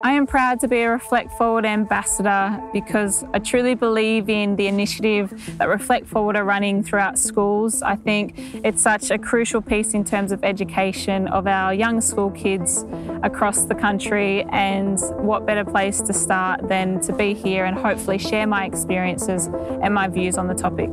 I am proud to be a Reflect Forward ambassador because I truly believe in the initiative that Reflect Forward are running throughout schools. I think it's such a crucial piece in terms of education of our young school kids across the country and what better place to start than to be here and hopefully share my experiences and my views on the topic.